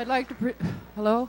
I'd like to. Hello?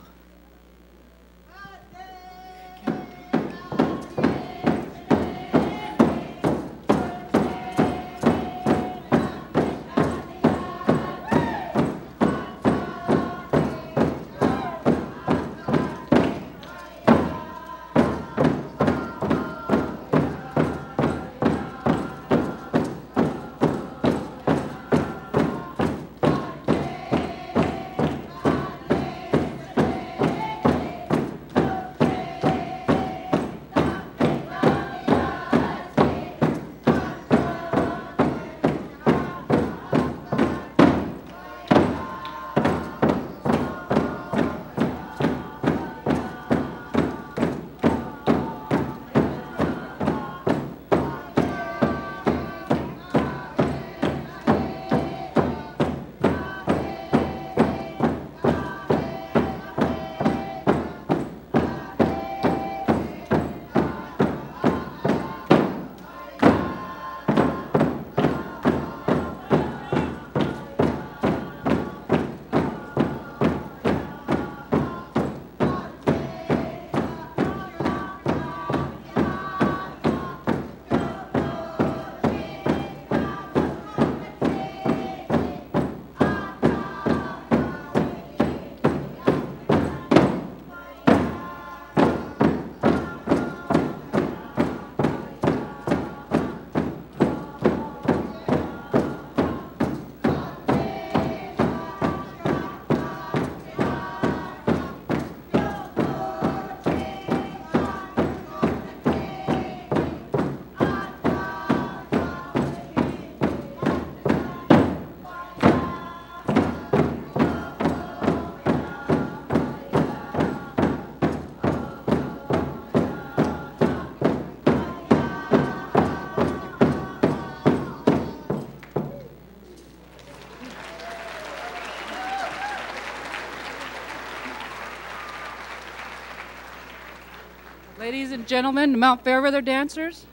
Ladies and gentlemen, the Mount Fairweather dancers.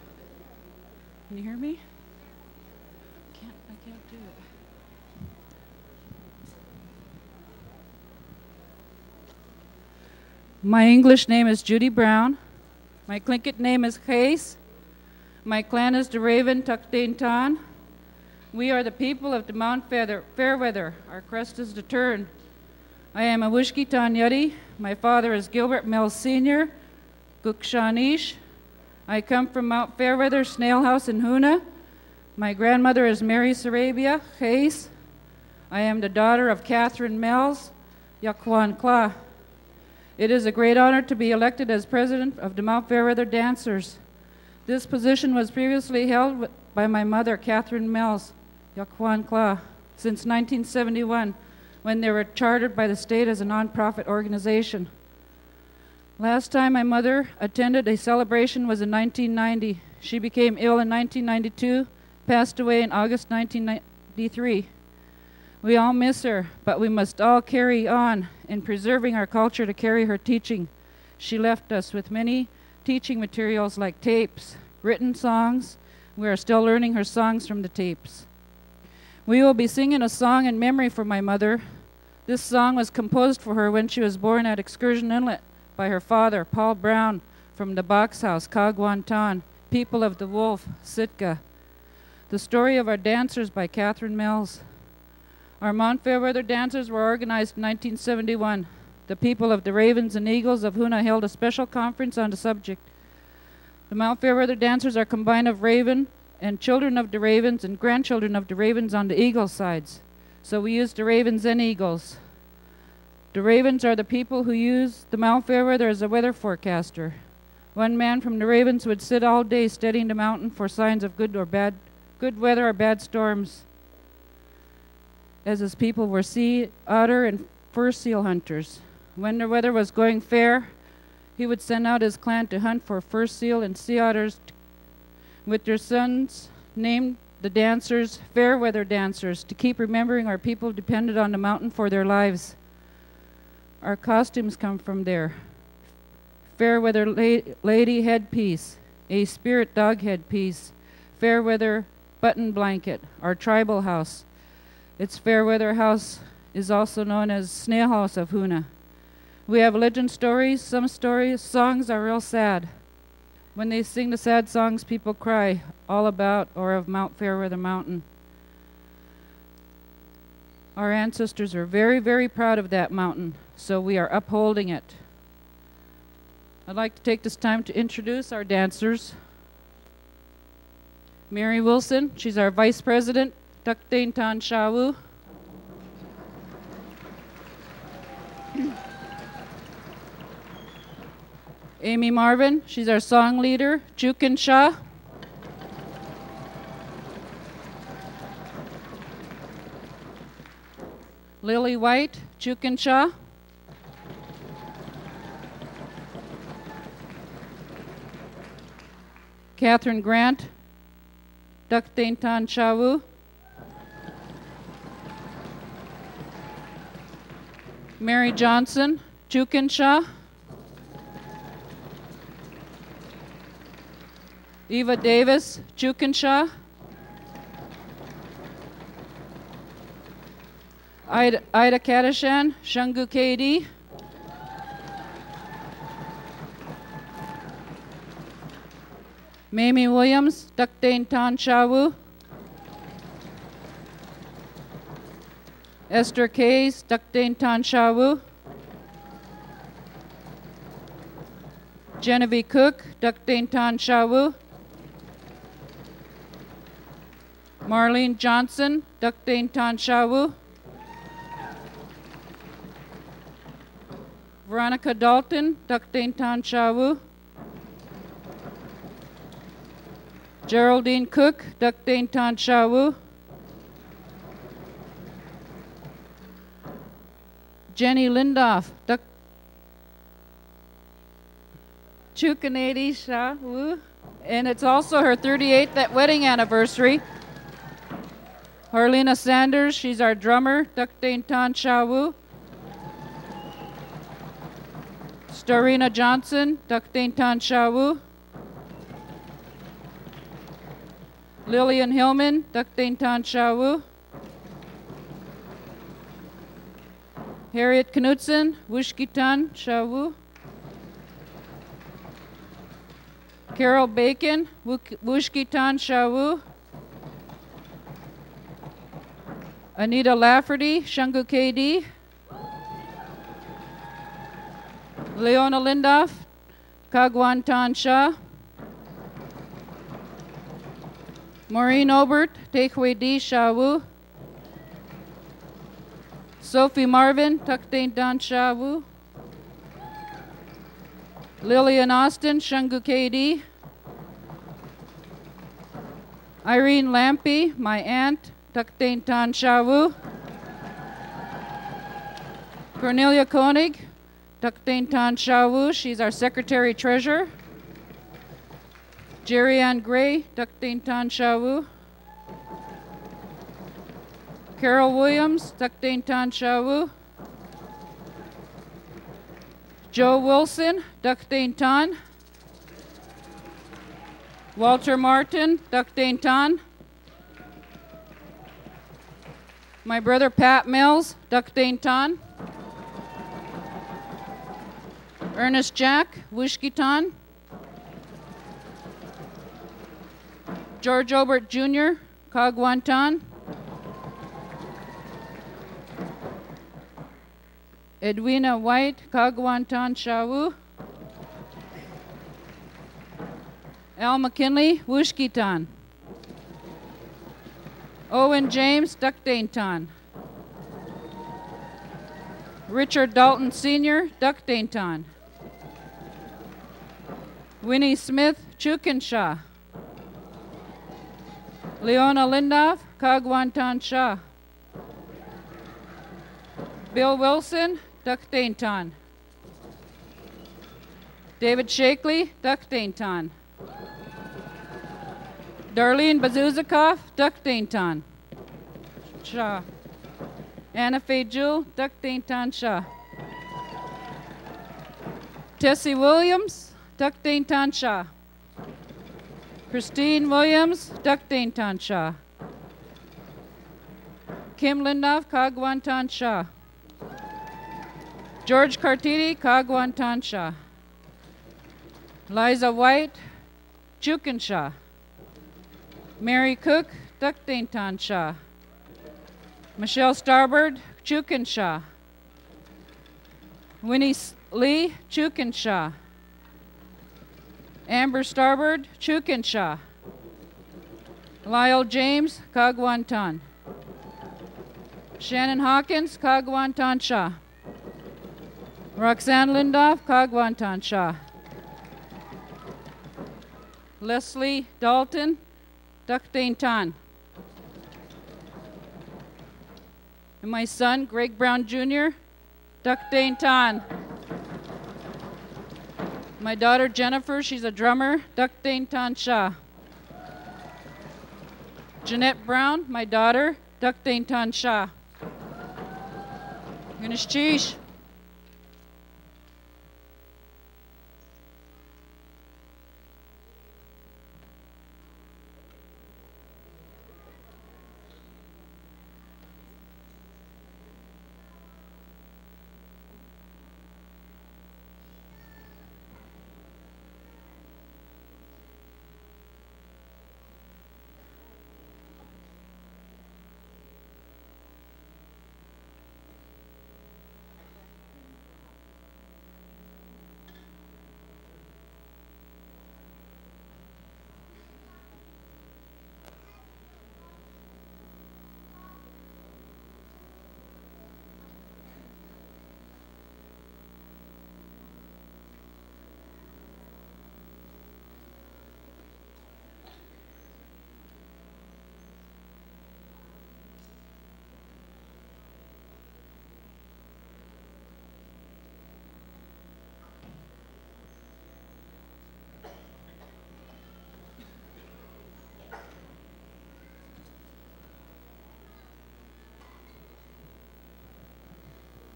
Can you hear me? Can't, I can't do it. My English name is Judy Brown. My Tlingit name is Hayes. My clan is the Raven Tukdaintan. We are the people of the Mount Feather, Fairweather. Our crest is the Tern. I am a Wishki Tanyati. My father is Gilbert Mills Sr. Gukshanish. I come from Mount Fairweather Snail House in Hoonah. My grandmother is Mary Sarabia Hayes. I am the daughter of Catherine Mills, Yakwan Kla. It is a great honor to be elected as president of the Mount Fairweather Dancers. This position was previously held by my mother, Catherine Mills, Yakwan Kla, since 1971, when they were chartered by the state as a nonprofit organization. Last time my mother attended a celebration was in 1990. She became ill in 1992, passed away in August 1993. We all miss her, but we must all carry on in preserving our culture to carry her teaching. She left us with many teaching materials like tapes, written songs. We are still learning her songs from the tapes. We will be singing a song in memory for my mother. This song was composed for her when she was born at Excursion Inlet by her father, Paul Brown, from the box house, Kagwantan, people of the wolf, Sitka. The story of our dancers by Catherine Mills. Our Mount Fairweather dancers were organized in 1971. The people of the Ravens and Eagles of Hoonah held a special conference on the subject. The Mount Fairweather dancers are combined of Raven and children of the Ravens and grandchildren of the Ravens on the Eagles sides. So we use the Ravens and Eagles. The Ravens are the people who use the Mount Fairweather as a weather forecaster. One man from the Ravens would sit all day studying the mountain for signs of good or bad, good weather or bad storms as his people were sea otter and fur seal hunters. When the weather was going fair, he would send out his clan to hunt for fur seal and sea otters with their sons named the dancers fair weather dancers to keep remembering our people depended on the mountain for their lives. Our costumes come from there. Fairweather la lady headpiece, a spirit dog headpiece, Fairweather button blanket, our tribal house, it's Fairweather House is also known as Snail House of Hoonah. We have legend stories. Some stories, songs are real sad. When they sing the sad songs, people cry all about or of Mount Fairweather Mountain. Our ancestors are very, very proud of that mountain, so we are upholding it. I'd like to take this time to introduce our dancers. Mary Wilson, she's our vice president, Tukdane Tan Shawu. Amy Marvin, she's our song leader, Jukin Shah. Lily White, Jukin Shah. Catherine Grant, Duckdane Tan Shawu. Mary Johnson, Jukinshaw. Eva Davis, Jukinshaw. Ida, Ida Kadashan, Shungu KD. Mamie Williams, Duckdane Tan Shawu. Esther Kays, Tan Shawu. Genevieve Cook, Duckdane Tan Shawu. Marlene Johnson, Duckdane Tan Shawu. Veronica Dalton, Duckdane Tan Shawu. Geraldine Cook, Duckdane Tan Shawu. Jenny Lindoff, Duck Chukanadi Shawu. And it's also her 38th wedding anniversary. Harlena Sanders, she's our drummer, Duckdane Tan Shawu. Starina Johnson, Duckdane Tan Shawu. Lillian Hillman, Duckdane Tan Shawu. Harriet Knudsen, Wushkitan Shawu. Carol Bacon, Wushkitan Shawu. Anita Lafferty, Shungu KD. Leona Lindoff, Kagwan Tan Shah. Maureen Obert, Tehwe D. Shawu. Sophie Marvin, Tukdane Dan Shawu. Lillian Austin, Shungu KD. Irene Lampy, my aunt, Tukdane Tan Shawu. Cornelia Koenig, Tukdane Tan Shawu, she's our secretary treasurer. Jerry Ann Gray, Tukdane Tan Shawu. Carol Williams, Tukdane Tan Shawu. Joe Wilson, Tukdane Tan. Walter Martin, Tukdane Tan. My brother Pat Mills, Tukdane Tan. Ernest Jack, Wushkitan. George Obert Jr., Kagwantan. Edwina White, Kagwantan Shawu. Al McKinley, Wushkitan. Owen James, Duckdainton. Richard Dalton Sr., Duckdainton. Winnie Smith, Chukinshaw. Leona Lindoff, Kagwantan Shah. Bill Wilson, Duckdainton. David Shakely, Duckdainton. Darlene Bazuzakov, Duckdainton. Shah. Anna Faye Jewell, Duckdainton Shah. Tessie Williams, Duckdainton Shah. Christine Williams, Duckdainton Shah. Kim Lindoff, Kagwantan Shah. George Cartidi, Kagwantan Shah. Liza White, Chukinshaw. Mary Cook, Duckdainton Shah. Michelle Starbird, Chukinshaw. Winnie Lee, Chukinshaw. Amber Starbird, Chukinshaw. Lyle James, Kagwantan. Shannon Hawkins, Kagwantan Shah. Roxanne Lindoff, Kagwantan Shah. Leslie Dalton, Duckdane Tan. And my son, Greg Brown Jr., Duckdane Tan. My daughter, Jennifer, she's a drummer, Duckdane Tan Shah. Jeanette Brown, my daughter, Duckdane Tan Shah. Ganesh Cheesh.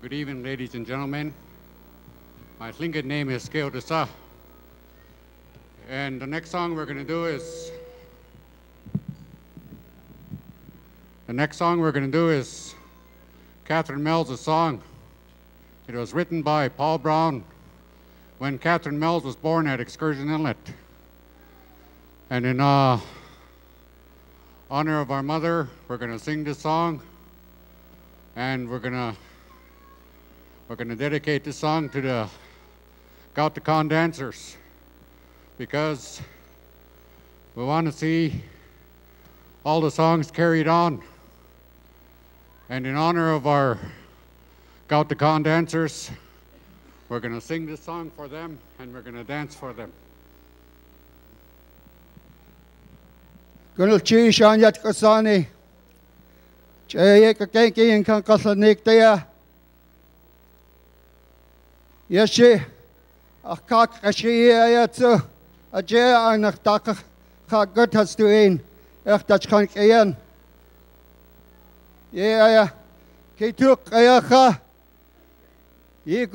Good evening, ladies and gentlemen. My Tlingit name is Keo Desa. And the next song we're going to do is. The next song we're going to do is Catherine Mills' song. It was written by Paul Brown when Catherine Mills was born at Excursion Inlet. And in uh, honor of our mother, we're going to sing this song. And we're going to we're going to dedicate this song to the Gautakan dancers because we want to see all the songs carried on. And in honor of our Gautakan dancers, we're going to sing this song for them and we're going to dance for them. Gunul chi shan yat kasani. Che ka kenki in kan kasanik taya. Yashi akak kashi ayatsu. Aje anak tak ka gut has to in. Kayan. Ye aya. Kituk aya ka. Ye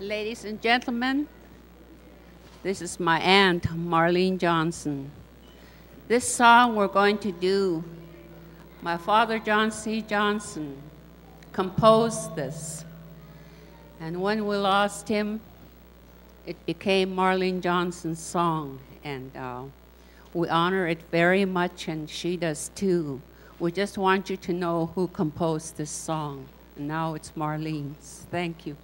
Ladies and gentlemen, this is my aunt, Marlene Johnson. This song we're going to do, my father, John C. Johnson, composed this. And when we lost him, it became Marlene Johnson's song. And uh, we honor it very much, and she does too. We just want you to know who composed this song. And now it's Marlene's. Thank you.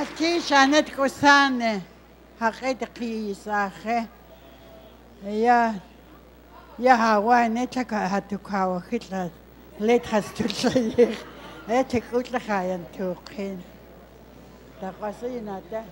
حكي شانت كوسانة حقيت قيس أخي يا يا هوانا تك هاتوك هوا خيتلا ليت خستول شيخ هاتك لخاين توقين تقصينا ده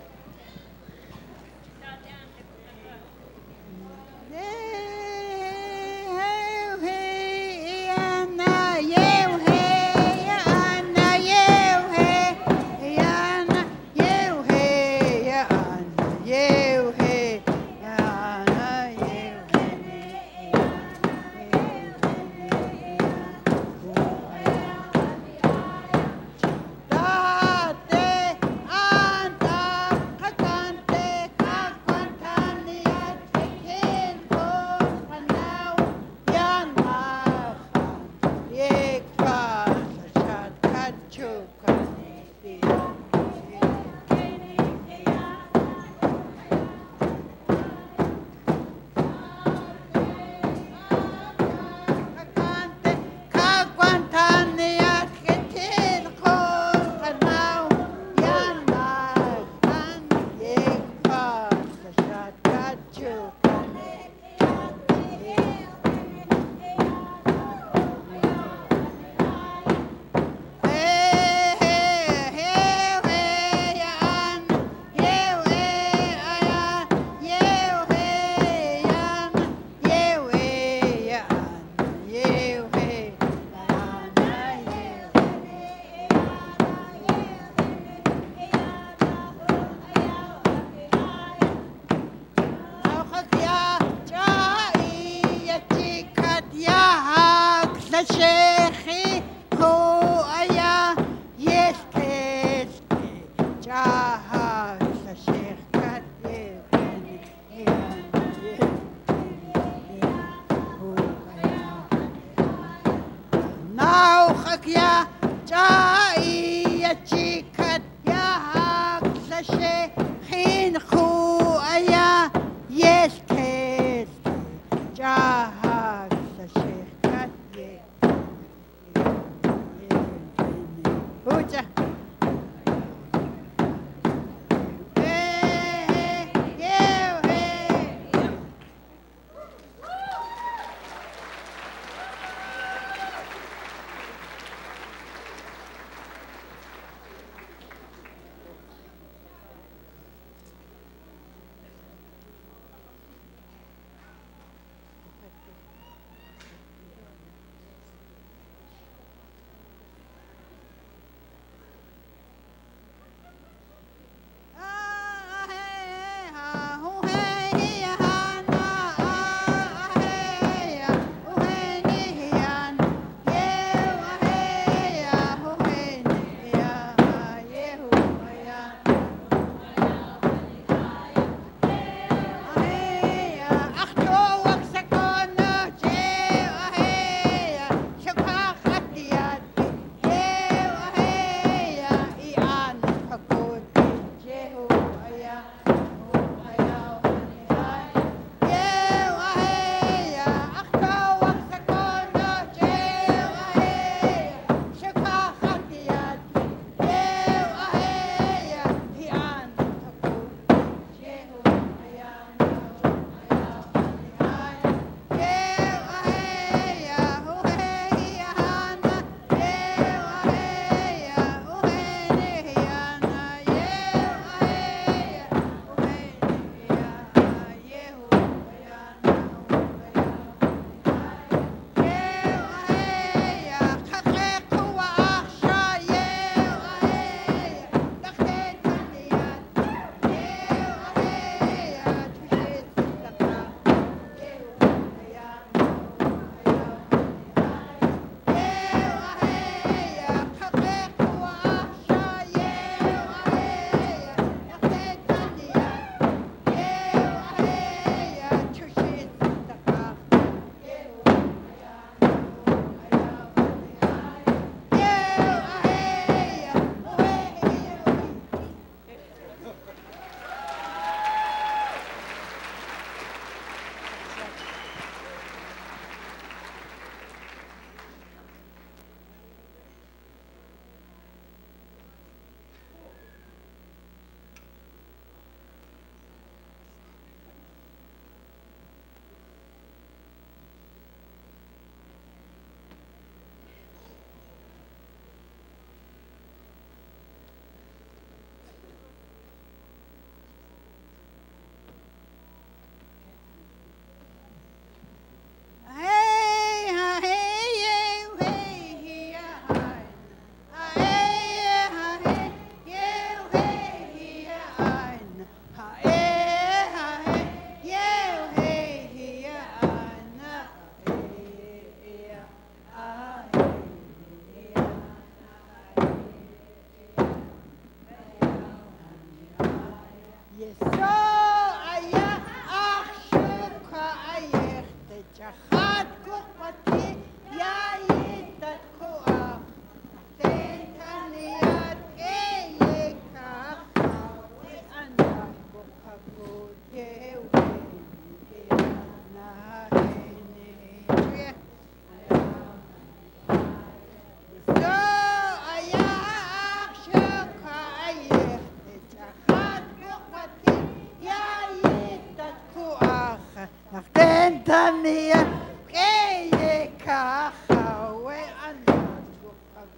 that. tania ke ye ka hawe ana ko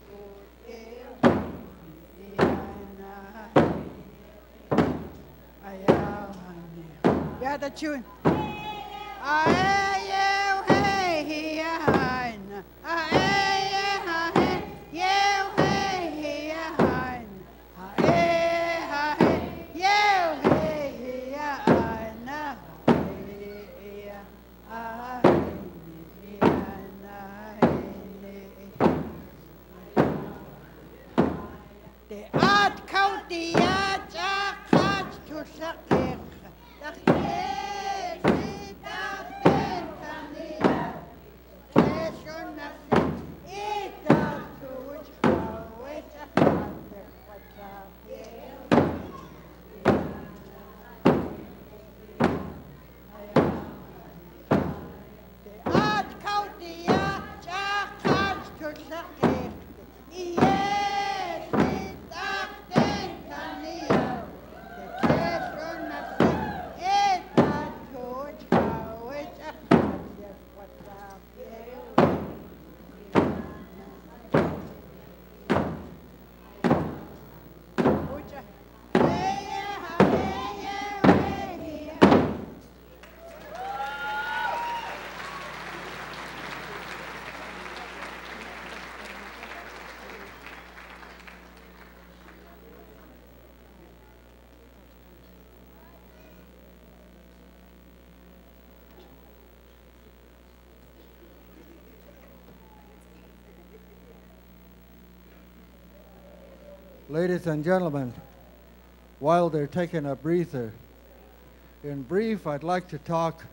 ko te yana aya yeah the tune Ladies and gentlemen, while they're taking a breather, in brief, I'd like to talk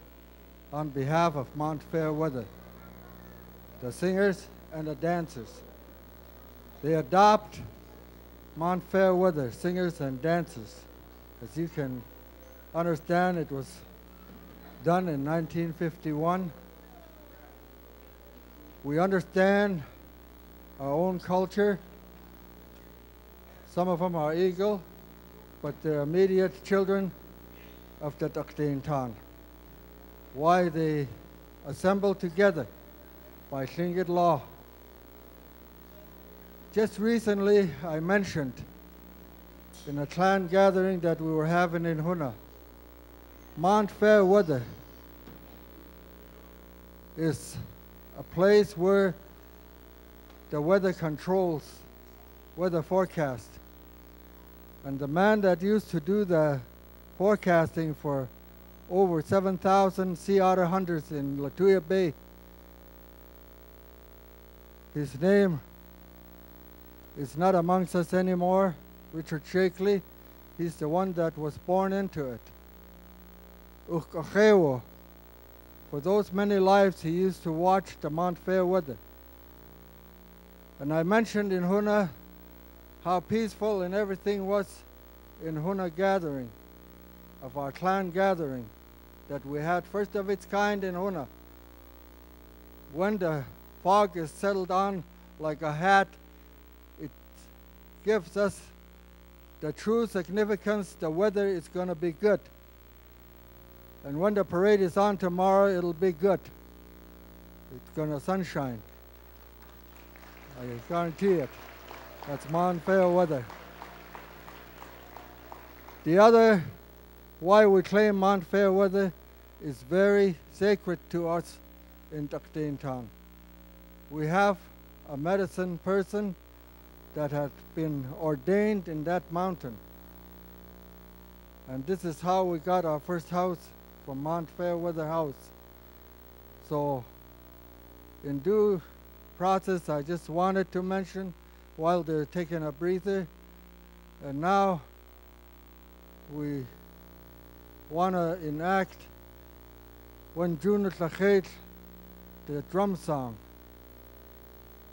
on behalf of Mount Fairweather, the singers and the dancers. They adopt Mount Fairweather singers and dancers. As you can understand, it was done in 1951. We understand our own culture. Some of them are eagle, but they're immediate children of the T'akdeintaan. Why they assemble together by Tlingit law. Just recently, I mentioned in a clan gathering that we were having in Hoonah, Mount Fairweather is a place where the weather controls weather forecast. And the man that used to do the forecasting for over 7,000 sea otter hunters in Lituya Bay, his name is not amongst us anymore, Richard Shakely. He's the one that was born into it. Ukkachewo. For those many lives, he used to watch the Mount Fairweather. And I mentioned in Hoonah how peaceful and everything was in Hoonah gathering, of our clan gathering that we had, first of its kind in Hoonah. When the fog is settled on like a hat, it gives us the true significance the weather is going to be good. And when the parade is on tomorrow, it'll be good. It's going to sunshine. I guarantee it. That's Mount Fairweather. The other, why we claim Mount Fairweather, is very sacred to us in T'akdeintaan. We have a medicine person that had been ordained in that mountain. And this is how we got our first house from Mount Fairweather House. So, in due process, I just wanted to mention while they're taking a breather. And now we want to enact when June Tlachet, the drum song.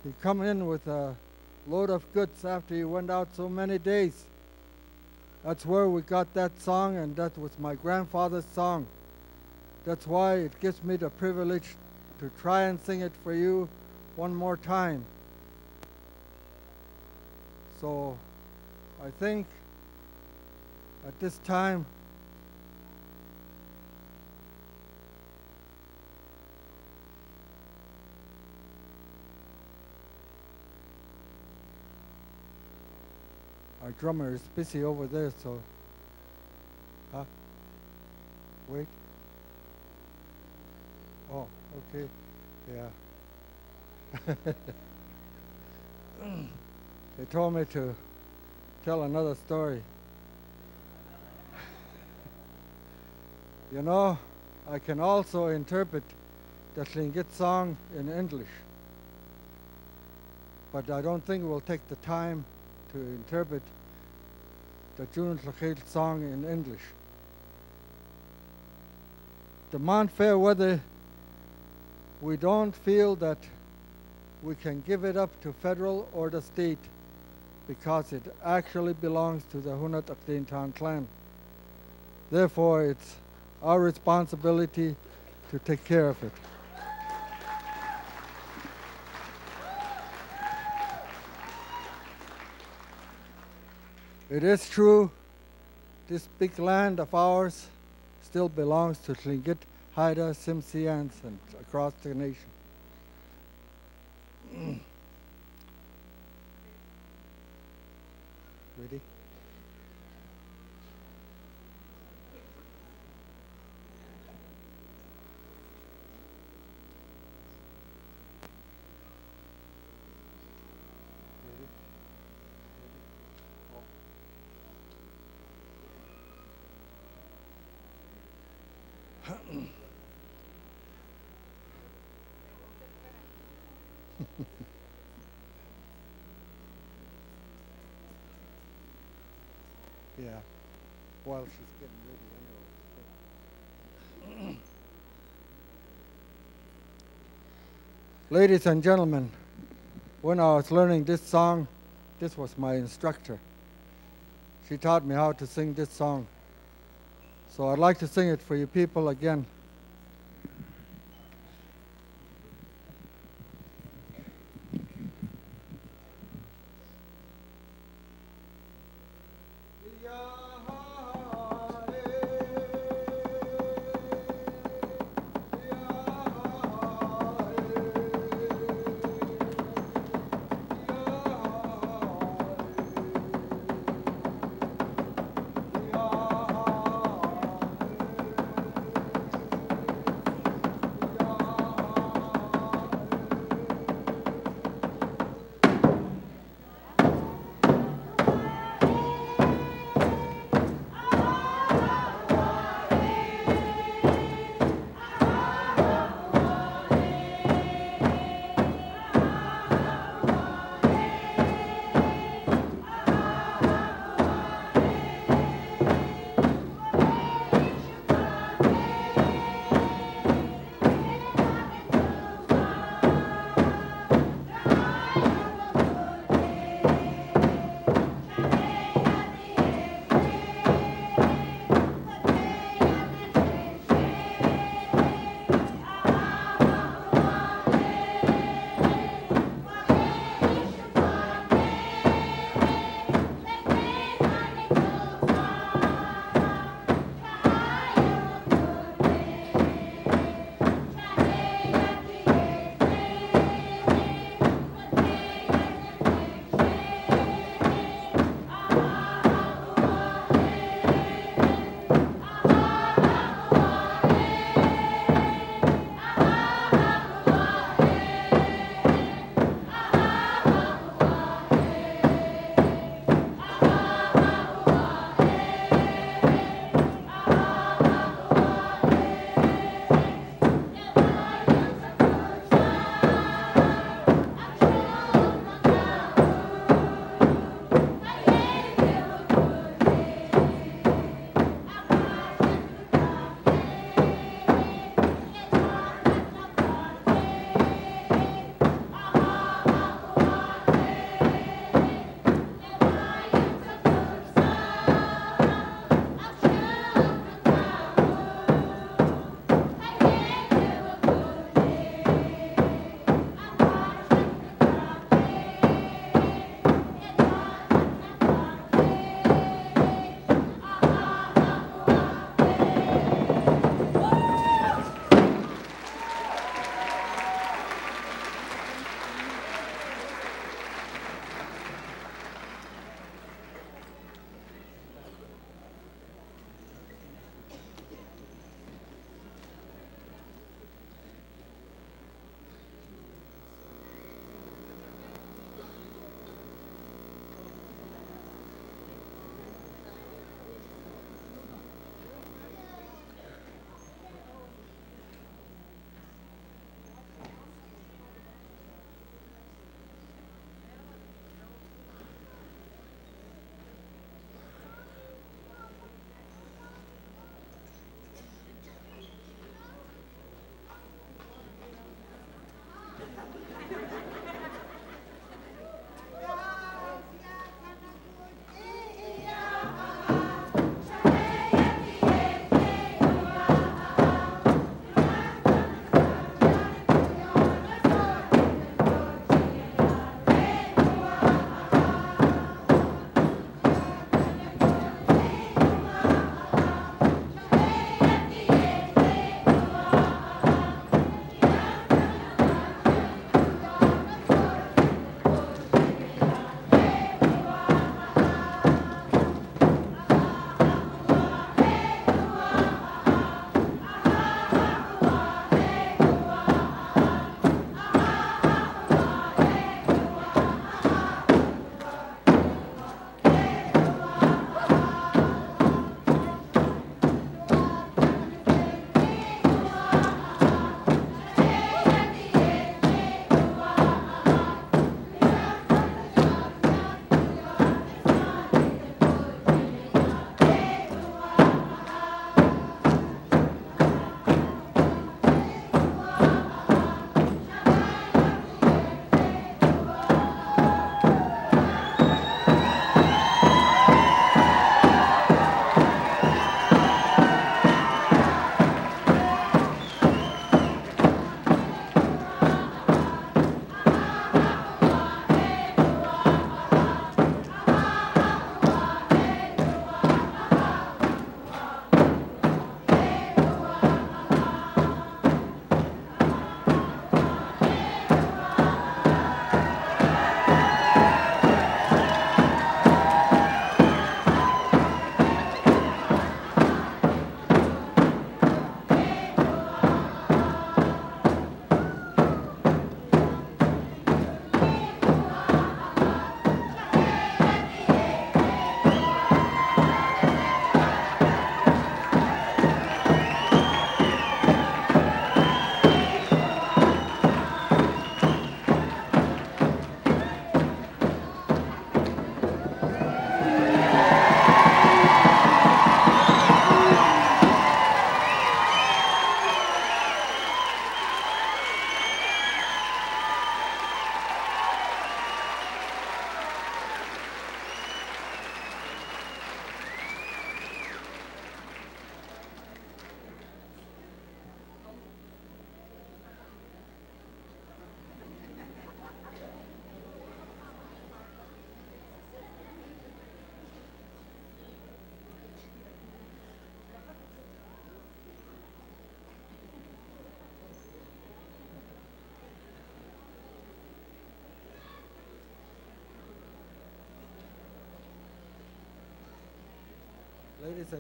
He come in with a load of goods after he went out so many days. That's where we got that song, and that was my grandfather's song. That's why it gives me the privilege to try and sing it for you one more time. So I think at this time, our drummer is busy over there, so, huh? Wait. Oh, okay, yeah. they told me to tell another story. you know, I can also interpret the Tlingit song in English. But I don't think we'll take the time to interpret the June Tlachil song in English. The Mount Fairweather, we don't feel that we can give it up to federal or the state because it actually belongs to the Hoonah T'akdeintaan clan. Therefore, it's our responsibility to take care of it. It is true, this big land of ours still belongs to Tlingit, Haida, Tsimshians, and across the nation. Ready? Yeah, while she's getting ready anyway. Ladies and gentlemen, when I was learning this song, this was my instructor. She taught me how to sing this song. So I'd like to sing it for you people again.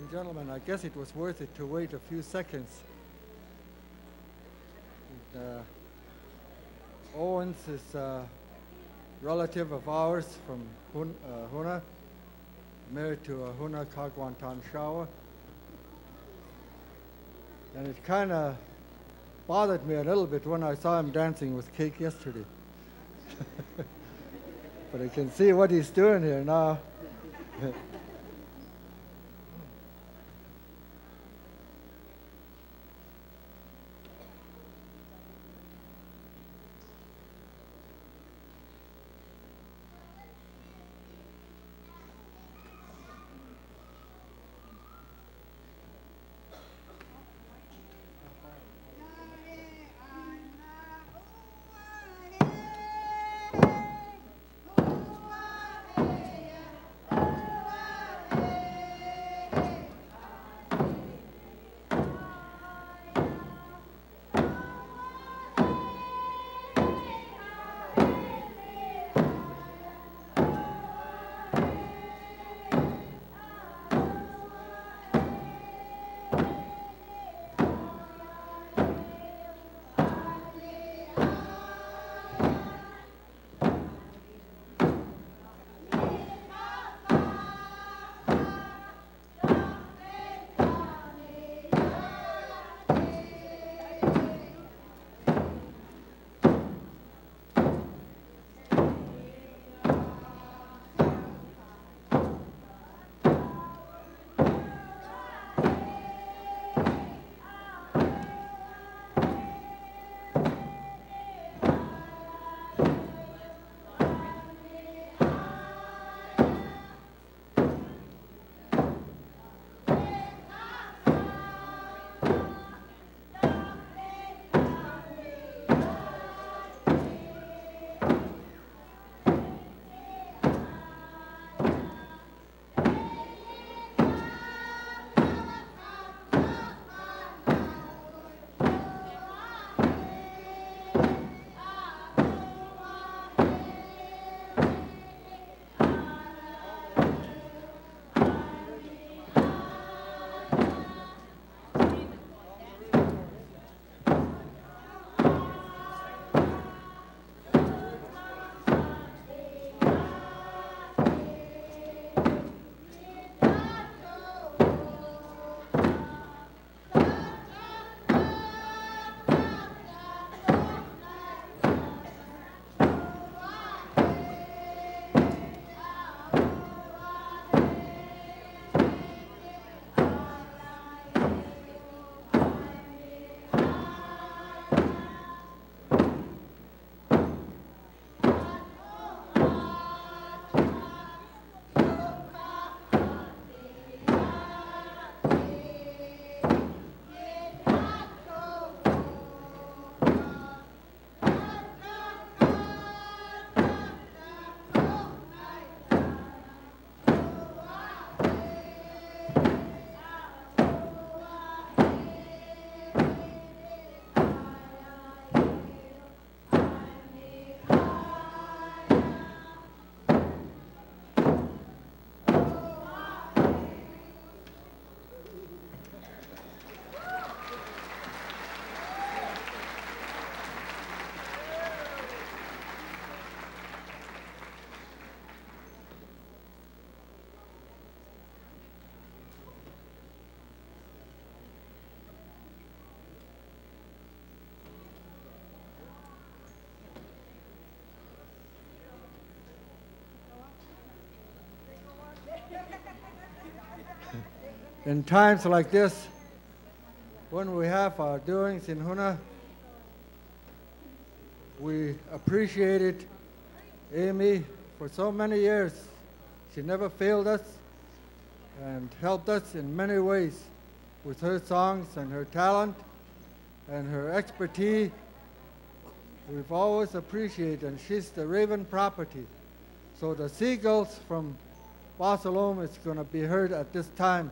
And gentlemen, I guess it was worth it to wait a few seconds. And, uh, Owens is a relative of ours from Hun- uh, Hoonah, married to a Hoonah Kagwantan Shawa. And it kind of bothered me a little bit when I saw him dancing with cake yesterday. but I can see what he's doing here now. In times like this, when we have our doings in Hoonah, we appreciated Amy for so many years. She never failed us and helped us in many ways with her songs and her talent and her expertise. We've always appreciated, and she's the Raven property. So the seagulls from Barcelona is going to be heard at this time.